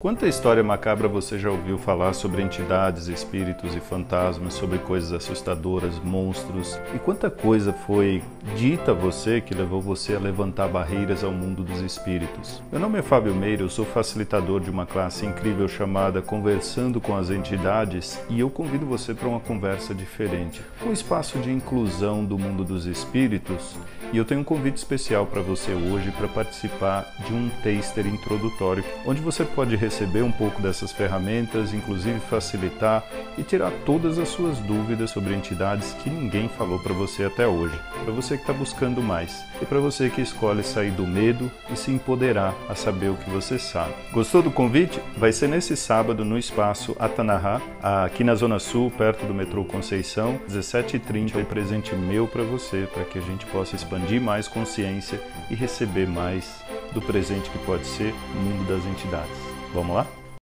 Quanta história macabra você já ouviu falar sobre entidades, espíritos e fantasmas, sobre coisas assustadoras, monstros? E quanta coisa foi dita a você que levou você a levantar barreiras ao mundo dos espíritos? Meu nome é Fábio Meira, eu sou facilitador de uma classe incrível chamada Conversando com as Entidades e eu convido você para uma conversa diferente, um espaço de inclusão do mundo dos espíritos. E eu tenho um convite especial para você hoje para participar de um taster introdutório, onde você pode receber um pouco dessas ferramentas, inclusive facilitar e tirar todas as suas dúvidas sobre entidades que ninguém falou para você até hoje. Para você que está buscando mais e para você que escolhe sair do medo e se empoderar a saber o que você sabe. Gostou do convite? Vai ser nesse sábado no espaço Atanahá, aqui na Zona Sul, perto do metrô Conceição, 17h30. É um presente meu para você, para que a gente possa expandir mais consciência e receber mais do presente que pode ser o mundo das entidades. Vamos lá?